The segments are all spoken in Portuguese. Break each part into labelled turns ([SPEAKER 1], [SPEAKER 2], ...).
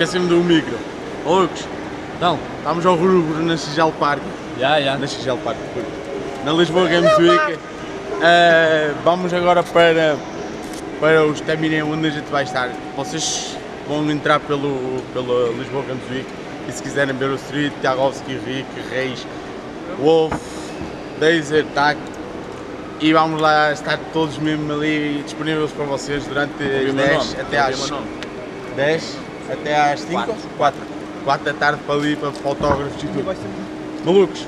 [SPEAKER 1] esqueci-me do micro. Ô, Lucas,
[SPEAKER 2] Então,
[SPEAKER 1] estamos ao rubro na Xigel Park.
[SPEAKER 2] já, já.
[SPEAKER 1] Na Xigel Park, na Lisboa Games Week. Eh, vamos agora para, para os Terminei onde a gente vai estar. Vocês vão entrar pelo, pela Lisboa Games Week e se quiserem ver o Street, Tiagovski, Rick, Reis, Wolf, Daisy, Tac. E vamos lá estar todos mesmo ali disponíveis para vocês durante as 10 até às 10 até às 5? 4. 4 da tarde para ali para fotógrafos e tudo. Malucos,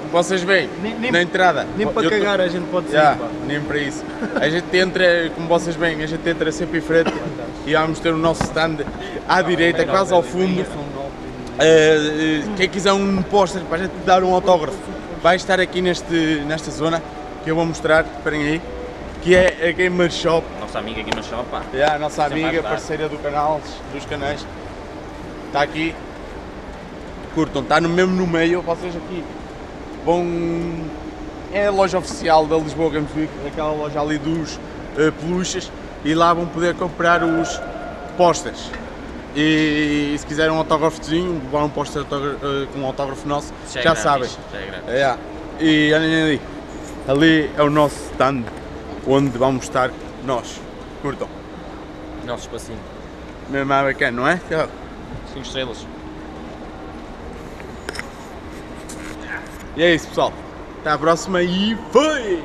[SPEAKER 1] como vocês veem,
[SPEAKER 3] Nem- nem-
[SPEAKER 1] na entrada.
[SPEAKER 3] Nem para
[SPEAKER 1] eu tô-
[SPEAKER 3] cagar a gente pode ser.
[SPEAKER 1] Já,
[SPEAKER 3] pá.
[SPEAKER 1] nem para isso. A gente entra, como vocês veem, a gente entra sempre em frente e vamos ter o nosso stand à direita, quase ao fundo. Eh, eh, quem quiser um póster para a gente dar um autógrafo, vai estar aqui neste, nesta zona que eu vou mostrar, esperem aí, que é a Gamer Shop.
[SPEAKER 2] Nossa amiga na shop, pá.
[SPEAKER 1] É a nossa
[SPEAKER 2] a
[SPEAKER 1] amiga, parceira do canal, dos canais. Está aqui. Curtam, está no mesmo no meio, vocês aqui vão. É a loja oficial da Lisboa Games Week, aquela loja ali dos eh, peluches, e lá vão poder comprar os posters. E, se quiserem um autógrafozinho, levar um póster eh, com um autógrafo nosso,
[SPEAKER 2] Já é
[SPEAKER 1] já sabem.
[SPEAKER 2] É.
[SPEAKER 1] É, e olhem ali, ali é o nosso stand onde vamos estar nós. Curtam.
[SPEAKER 2] Nosso espacinho.
[SPEAKER 1] Mesmo é bacana, não é?
[SPEAKER 2] 5 estrelas.
[SPEAKER 1] E é isso pessoal. Até à próxima e foi!